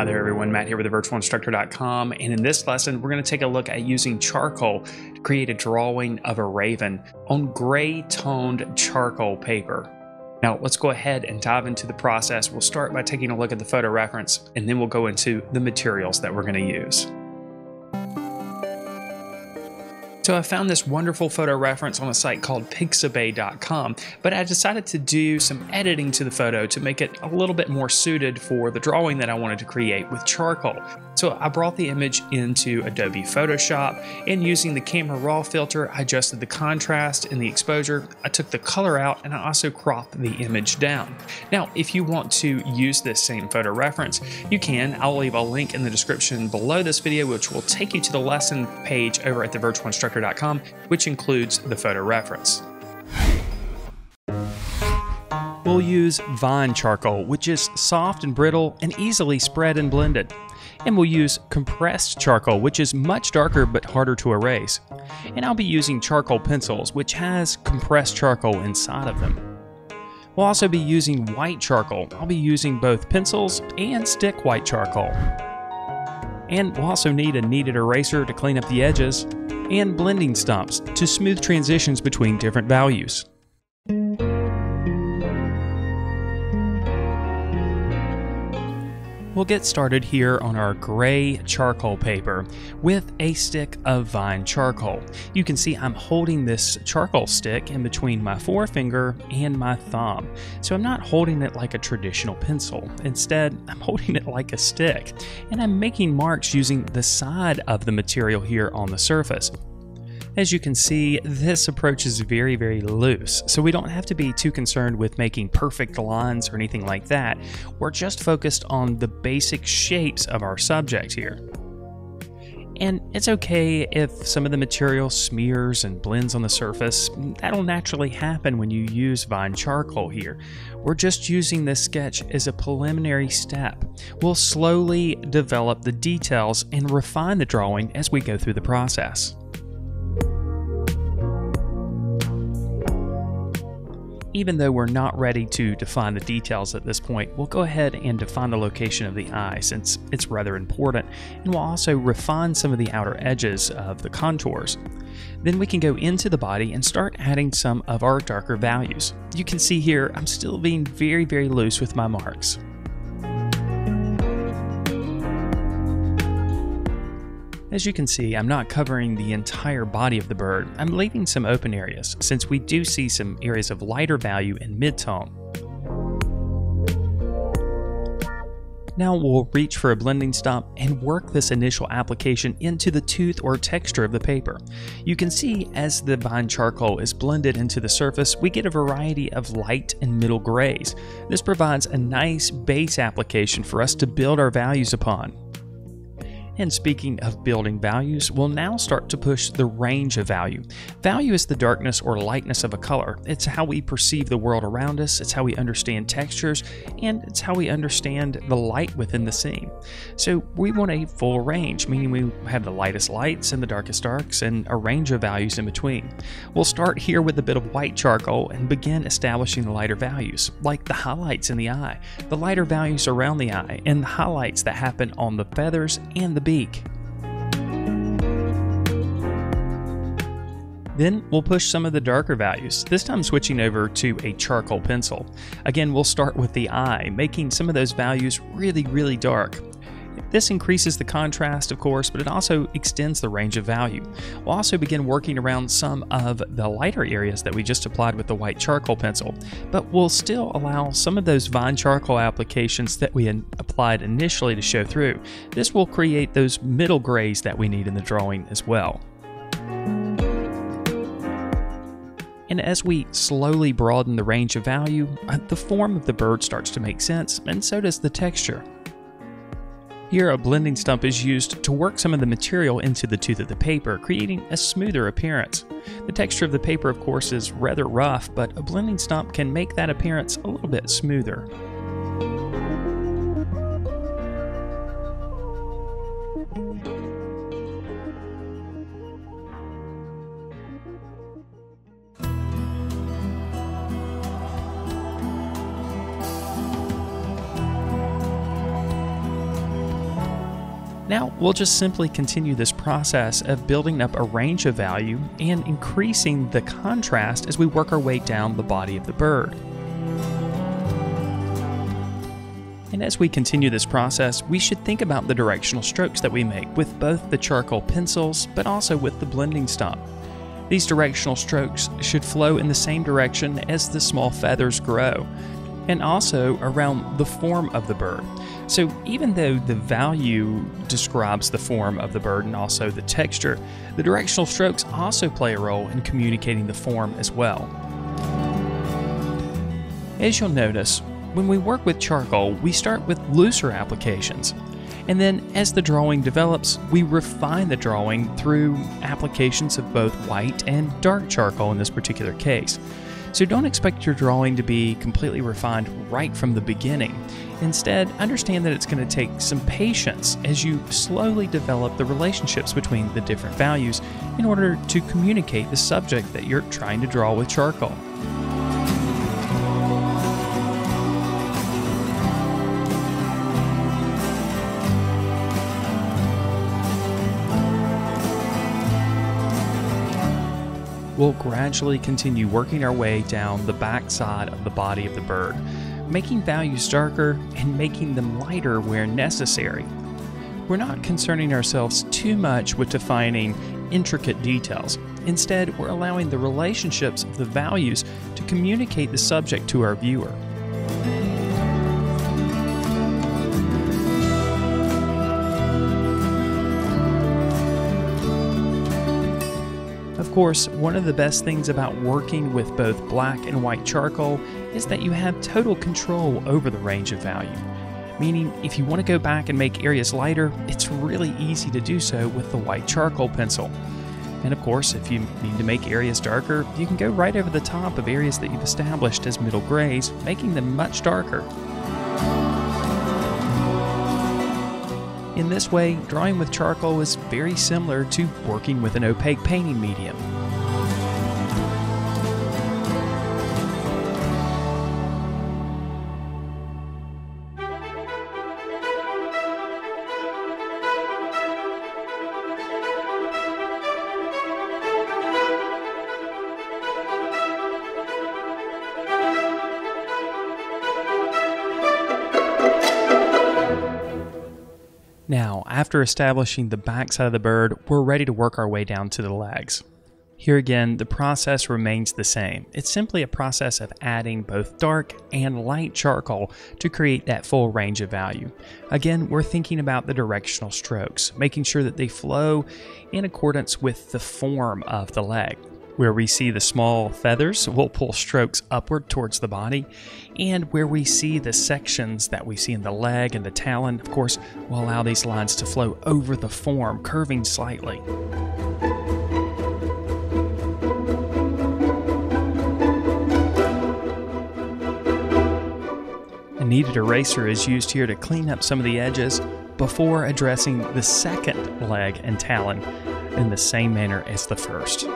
Hi there everyone, Matt here with thevirtualinstructor.com and in this lesson we're going to take a look at using charcoal to create a drawing of a raven on gray toned charcoal paper. Now let's go ahead and dive into the process. We'll start by taking a look at the photo reference and then we'll go into the materials that we're going to use. So I found this wonderful photo reference on a site called pixabay.com, but I decided to do some editing to the photo to make it a little bit more suited for the drawing that I wanted to create with charcoal. So I brought the image into Adobe Photoshop and using the camera raw filter, I adjusted the contrast and the exposure. I took the color out and I also cropped the image down. Now, if you want to use this same photo reference, you can. I'll leave a link in the description below this video, which will take you to the lesson page over at the Virtual Instructor which includes the photo reference. We'll use vine charcoal, which is soft and brittle and easily spread and blended. And we'll use compressed charcoal, which is much darker but harder to erase. And I'll be using charcoal pencils, which has compressed charcoal inside of them. We'll also be using white charcoal. I'll be using both pencils and stick white charcoal. And we'll also need a kneaded eraser to clean up the edges, and blending stumps to smooth transitions between different values. We'll get started here on our gray charcoal paper with a stick of vine charcoal. You can see I'm holding this charcoal stick in between my forefinger and my thumb. So I'm not holding it like a traditional pencil. Instead, I'm holding it like a stick. And I'm making marks using the side of the material here on the surface. As you can see, this approach is very, very loose, so we don't have to be too concerned with making perfect lines or anything like that. We're just focused on the basic shapes of our subject here. And it's okay if some of the material smears and blends on the surface. That'll naturally happen when you use vine charcoal here. We're just using this sketch as a preliminary step. We'll slowly develop the details and refine the drawing as we go through the process. Even though we're not ready to define the details at this point, we'll go ahead and define the location of the eye since it's rather important, and we'll also refine some of the outer edges of the contours. Then we can go into the body and start adding some of our darker values. You can see here I'm still being very, very loose with my marks. As you can see, I'm not covering the entire body of the bird. I'm leaving some open areas, since we do see some areas of lighter value and mid-tone. Now we'll reach for a blending stump and work this initial application into the tooth or texture of the paper. You can see as the vine charcoal is blended into the surface, we get a variety of light and middle grays. This provides a nice base application for us to build our values upon. And speaking of building values, we'll now start to push the range of value. Value is the darkness or lightness of a color. It's how we perceive the world around us, it's how we understand textures, and it's how we understand the light within the scene. So we want a full range, meaning we have the lightest lights and the darkest darks, and a range of values in between. We'll start here with a bit of white charcoal and begin establishing the lighter values, like the highlights in the eye, the lighter values around the eye, and the highlights that happen on the feathers and the beak. Then we'll push some of the darker values, this time switching over to a charcoal pencil. Again, we'll start with the eye, making some of those values really, really dark. This increases the contrast, of course, but it also extends the range of value. We'll also begin working around some of the lighter areas that we just applied with the white charcoal pencil, but we'll still allow some of those vine charcoal applications that we applied initially to show through. This will create those middle grays that we need in the drawing as well. And as we slowly broaden the range of value, uh, the form of the bird starts to make sense, and so does the texture. Here, a blending stump is used to work some of the material into the tooth of the paper, creating a smoother appearance. The texture of the paper, of course, is rather rough, but a blending stump can make that appearance a little bit smoother. Now we'll just simply continue this process of building up a range of value and increasing the contrast as we work our way down the body of the bird. And as we continue this process, we should think about the directional strokes that we make with both the charcoal pencils but also with the blending stump. These directional strokes should flow in the same direction as the small feathers grow, and also around the form of the bird. So, even though the value describes the form of the bird and also the texture, the directional strokes also play a role in communicating the form as well. As you'll notice, when we work with charcoal, we start with looser applications. And then, as the drawing develops, we refine the drawing through applications of both white and dark charcoal in this particular case. So don't expect your drawing to be completely refined right from the beginning. Instead, understand that it's going to take some patience as you slowly develop the relationships between the different values in order to communicate the subject that you're trying to draw with charcoal. We'll gradually continue working our way down the back side of the body of the bird, making values darker and making them lighter where necessary. We're not concerning ourselves too much with defining intricate details. Instead, we're allowing the relationships of the values to communicate the subject to our viewer. Course, one of the best things about working with both black and white charcoal is that you have total control over the range of value. Meaning, if you want to go back and make areas lighter, it's really easy to do so with the white charcoal pencil. And of course, if you need to make areas darker, you can go right over the top of areas that you've established as middle grays, making them much darker. In this way, drawing with charcoal is very similar to working with an opaque painting medium. Now, after establishing the backside of the bird, we're ready to work our way down to the legs. Here again, the process remains the same. It's simply a process of adding both dark and light charcoal to create that full range of value. Again, we're thinking about the directional strokes, making sure that they flow in accordance with the form of the leg. Where we see the small feathers, we'll pull strokes upward towards the body. And where we see the sections that we see in the leg and the talon, of course, we'll allow these lines to flow over the form, curving slightly. A kneaded eraser is used here to clean up some of the edges before addressing the second leg and talon in the same manner as the first.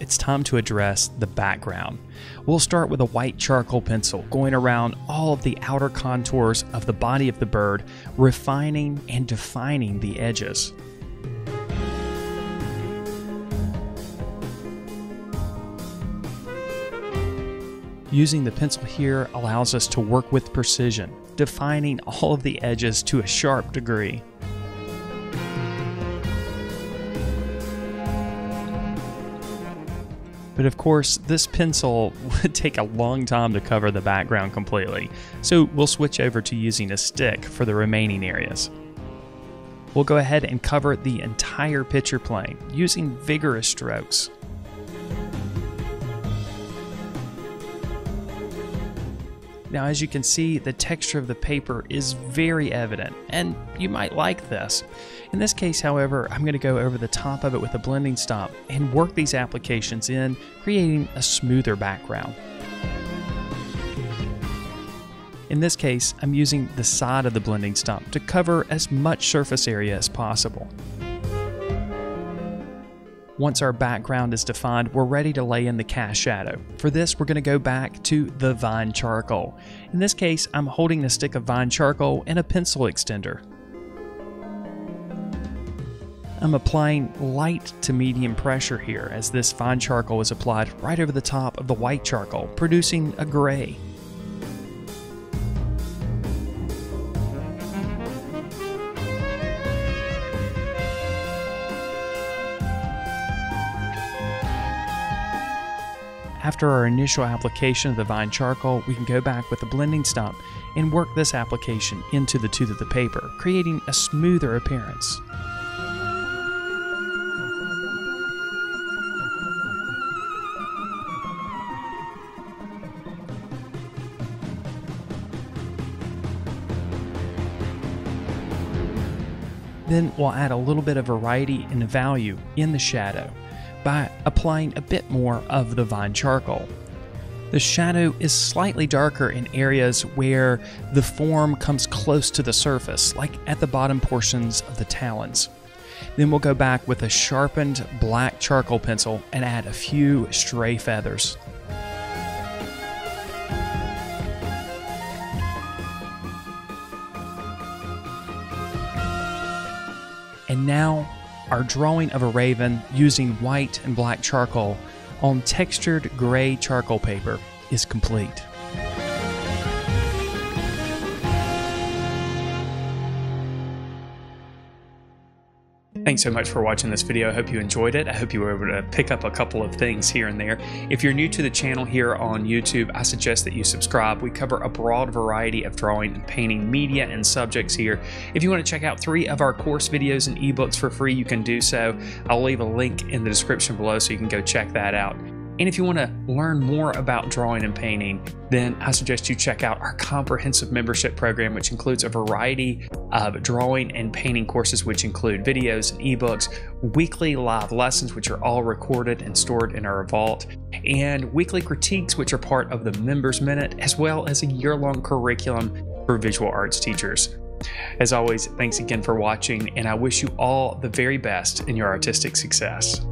It's time to address the background. We'll start with a white charcoal pencil, going around all of the outer contours of the body of the bird, refining and defining the edges. Using the pencil here allows us to work with precision, defining all of the edges to a sharp degree. But of course, this pencil would take a long time to cover the background completely, so we'll switch over to using a stick for the remaining areas. We'll go ahead and cover the entire picture plane using vigorous strokes. Now as you can see, the texture of the paper is very evident, and you might like this. In this case, however, I'm going to go over the top of it with a blending stump and work these applications in, creating a smoother background. In this case, I'm using the side of the blending stump to cover as much surface area as possible. Once our background is defined, we're ready to lay in the cast shadow. For this, we're going to go back to the vine charcoal. In this case, I'm holding a stick of vine charcoal and a pencil extender. I'm applying light to medium pressure here as this vine charcoal is applied right over the top of the white charcoal, producing a gray. After our initial application of the vine charcoal, we can go back with the blending stump and work this application into the tooth of the paper, creating a smoother appearance. Then we'll add a little bit of variety and value in the shadow by applying a bit more of the vine charcoal. The shadow is slightly darker in areas where the form comes close to the surface, like at the bottom portions of the talons. Then we'll go back with a sharpened black charcoal pencil and add a few stray feathers. And now our drawing of a raven using white and black charcoal on textured gray charcoal paper is complete. Thanks so much for watching this video. I hope you enjoyed it. I hope you were able to pick up a couple of things here and there. If you're new to the channel here on YouTube, I suggest that you subscribe. We cover a broad variety of drawing and painting media and subjects here. If you want to check out three of our course videos and ebooks for free, you can do so. I'll leave a link in the description below so you can go check that out. And if you want to learn more about drawing and painting, then I suggest you check out our comprehensive membership program, which includes a variety of drawing and painting courses, which include videos and ebooks, weekly live lessons, which are all recorded and stored in our vault, and weekly critiques, which are part of the Members Minute, as well as a year long curriculum for visual arts teachers. As always, thanks again for watching, and I wish you all the very best in your artistic success.